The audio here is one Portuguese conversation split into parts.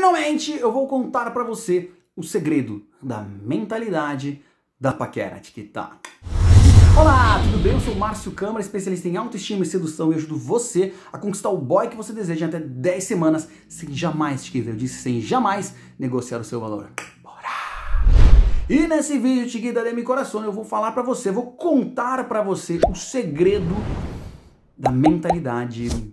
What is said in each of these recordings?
Finalmente eu vou contar para você o segredo da mentalidade da paquera. Tiquitá. Olá, tudo bem? Eu sou o Márcio Câmara, especialista em autoestima e sedução e ajudo você a conquistar o boy que você deseja em até 10 semanas sem jamais, Tiquita, eu disse sem jamais negociar o seu valor. Bora! E nesse vídeo, Tiquita de meu coração, eu vou falar para você, vou contar para você o segredo da mentalidade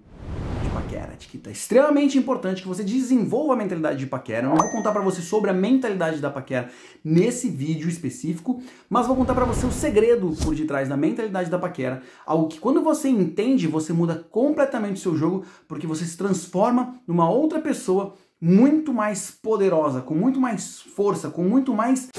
É extremamente importante que você desenvolva a mentalidade de paquera. Eu não vou contar para você sobre a mentalidade da paquera nesse vídeo específico, mas vou contar para você o segredo por detrás da mentalidade da paquera, algo que quando você entende, você muda completamente o seu jogo, porque você se transforma numa outra pessoa muito mais poderosa, com muito mais força, com muito mais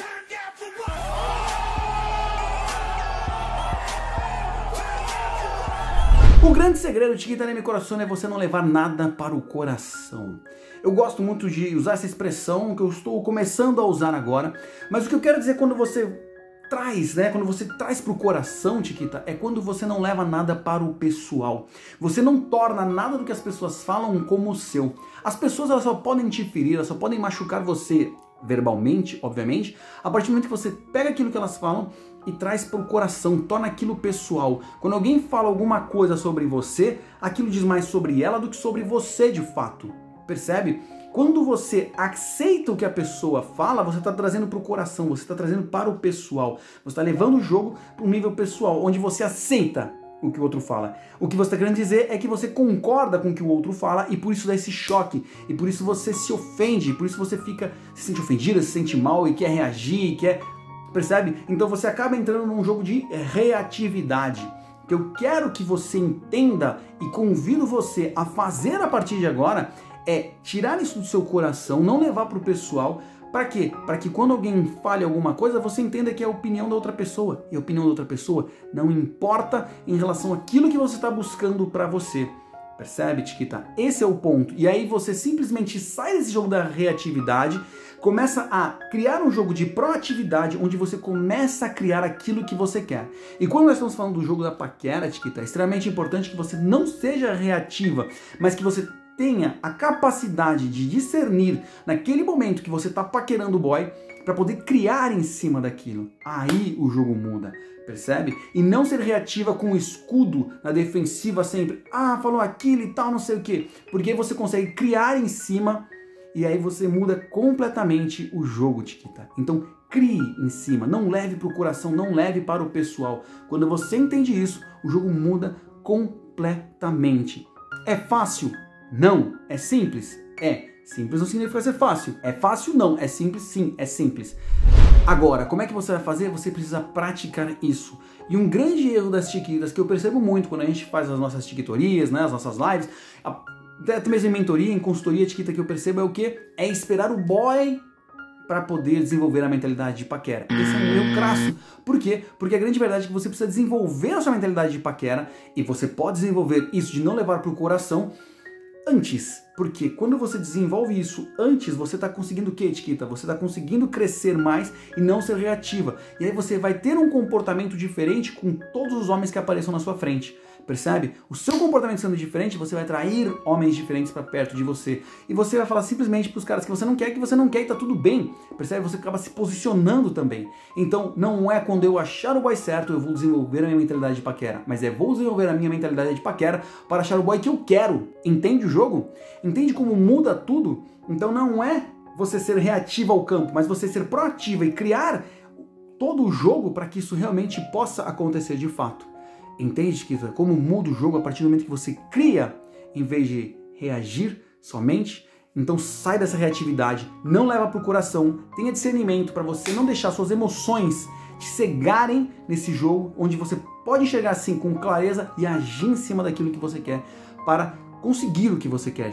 O grande segredo de Chiquita meu coração é você não levar nada para o coração. Eu gosto muito de usar essa expressão que eu estou começando a usar agora, mas o que eu quero dizer quando você traz, né? Quando você traz para o coração, Tiquita, é quando você não leva nada para o pessoal. Você não torna nada do que as pessoas falam como seu. As pessoas elas só podem te ferir, elas só podem machucar você verbalmente, obviamente, a partir do momento que você pega aquilo que elas falam e traz para o coração, torna aquilo pessoal. Quando alguém fala alguma coisa sobre você, aquilo diz mais sobre ela do que sobre você de fato. Percebe? Quando você aceita o que a pessoa fala, você está trazendo para o coração, você está trazendo para o pessoal. Você está levando o jogo para um nível pessoal, onde você aceita o que o outro fala. O que você está querendo dizer é que você concorda com o que o outro fala e por isso dá esse choque, e por isso você se ofende, por isso você fica, se sente ofendido, se sente mal e quer reagir, e quer. Percebe? Então você acaba entrando num jogo de reatividade. Que eu quero que você entenda e convido você a fazer a partir de agora é tirar isso do seu coração, não levar para o pessoal, para quê? Para que quando alguém fale alguma coisa, você entenda que é a opinião da outra pessoa. E a opinião da outra pessoa não importa em relação àquilo que você está buscando para você. Percebe, Tiquita? Esse é o ponto. E aí você simplesmente sai desse jogo da reatividade, começa a criar um jogo de proatividade, onde você começa a criar aquilo que você quer. E quando nós estamos falando do jogo da paquera, Tiquita, é extremamente importante que você não seja reativa, mas que você tenha a capacidade de discernir naquele momento que você está paquerando o boy para poder criar em cima daquilo. Aí o jogo muda, percebe? E não ser reativa com o escudo na defensiva sempre. Ah, falou aquilo e tal, não sei o que. Porque você consegue criar em cima e aí você muda completamente o jogo, Tiquita. Então crie em cima, não leve para o coração, não leve para o pessoal. Quando você entende isso, o jogo muda completamente. É fácil? Não. É simples? É. Simples não significa ser fácil. É fácil? Não. É simples? Sim, é simples. Agora, como é que você vai fazer? Você precisa praticar isso. E um grande erro das chiquitas que eu percebo muito quando a gente faz as nossas chiquitorias, né, as nossssas lives, até mesmo em mentoria, em consultoria chiquita que eu percebo é o que? É esperar o boy para poder desenvolver a mentalidade de paquera. Esse é um erro crasso. Por quê? Porque a grande verdade é que você precisa desenvolver a sua mentalidade de paquera e você pode desenvolver isso de não levar para o coração antes. Porque quando você desenvolve isso antes, você está conseguindo o que, Etiqueta? Você está conseguindo crescer mais e não ser reativa. E aí você vai ter um comportamento diferente com todos os homens que apareçam na sua frente. Percebe? O seu comportamento sendo diferente, você vai atrair homens diferentes para perto de você. E você vai falar simplesmente para os caras que você não quer, que você não quer e tá tudo bem. Percebe? Você acaba se posicionando também. Então, não é quando eu achar o boy certo, eu vou desenvolver a minha mentalidade de paquera. Mas é vou desenvolver a minha mentalidade de paquera para achar o boy que eu quero. Entende o jogo? Entende como muda tudo? Então não é você ser reativa ao campo, mas você ser proativa e criar todo o jogo para que isso realmente possa acontecer de fato. Entende que como muda o jogo a partir do momento que você cria em vez de reagir somente? Então sai dessa reatividade, não leva para o coração, tenha discernimento para você não deixar suas emoções te cegarem nesse jogo, onde você pode enxergar assim com clareza e agir em cima daquilo que você quer para conseguir o que você quer,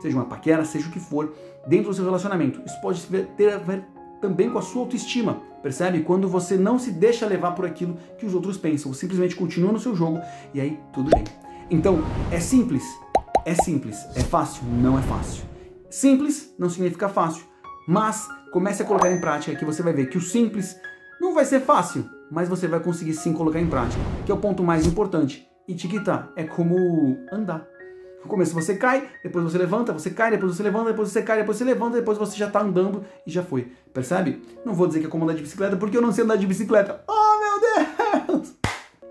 seja uma paquera, seja o que for, dentro do seu relacionamento. Isso pode ter a ver também com a sua autoestima, percebe? Quando você não se deixa levar por aquilo que os outros pensam, simplesmente continua no seu jogo e aí tudo bem. Então, é simples? É simples. É fácil? Não é fácil. Simples não significa fácil, mas comece a colocar em prática que você vai ver que o simples não vai ser fácil, mas você vai conseguir sim colocar em prática, que é o ponto mais importante. E tiquita é como andar. No começo você cai, depois você levanta, você cai, depois você levanta, depois você cai, depois você levanta, depois você já tá andando e já foi. Percebe? Não vou dizer que é como andar de bicicleta porque eu não sei andar de bicicleta. Oh meu Deus!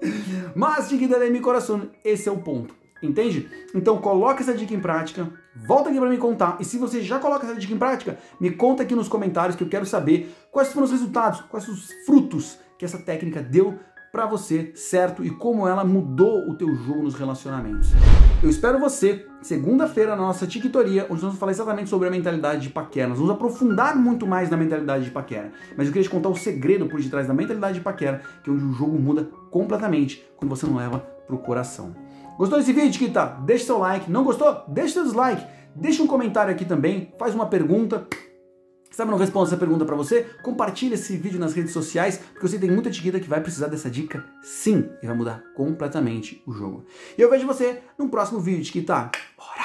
Mas Chiquita mi coração, esse é o ponto. Entende? Então coloca essa dica em prática, volta aqui para me contar. E se você já coloca essa dica em prática, me conta aqui nos comentários que eu quero saber quais foram os resultados, quais os frutos que essa técnica deu para você, certo? E como ela mudou o teu jogo nos relacionamentos. Eu espero você segunda-feira na nossa TikToria, onde nós vamos falar exatamente sobre a mentalidade de paquera. Nós vamos aprofundar muito mais na mentalidade de paquera. Mas eu queria te contar o segredo por detrás da mentalidade de paquera, que é onde o jogo muda completamente quando você não leva pro coração. Gostou desse vídeo, Kita? Deixa seu like. Não gostou? Deixa seu dislike. Deixa um comentário aqui também. Faz uma pergunta. Sabe, não respondo essa pergunta para você? Compartilha esse vídeo nas redes sociais, porque eu sei que tem muita Tiquita que vai precisar dessa dica sim, e vai mudar completamente o jogo. E eu vejo você no próximo vídeo, Tiquita. Bora!